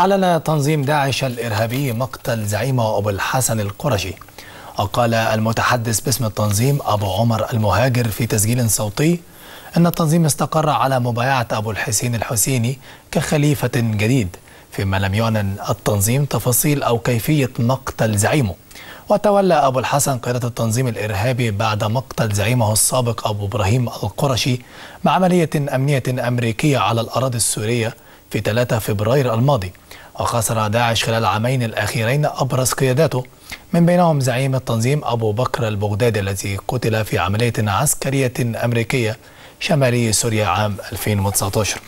أعلن تنظيم داعش الإرهابي مقتل زعيمه أبو الحسن القرشي. وقال المتحدث باسم التنظيم أبو عمر المهاجر في تسجيل صوتي أن التنظيم استقر على مبايعة أبو الحسين الحسيني كخليفة جديد فيما لم يعلن التنظيم تفاصيل أو كيفية مقتل زعيمه. وتولى أبو الحسن قيادة التنظيم الإرهابي بعد مقتل زعيمه السابق أبو إبراهيم القرشي مع عملية أمنية أمريكية على الأراضي السورية في 3 فبراير الماضي. وخسر داعش خلال العامين الأخيرين أبرز قياداته من بينهم زعيم التنظيم أبو بكر البغدادي الذي قتل في عملية عسكرية أمريكية شمالي سوريا عام 2019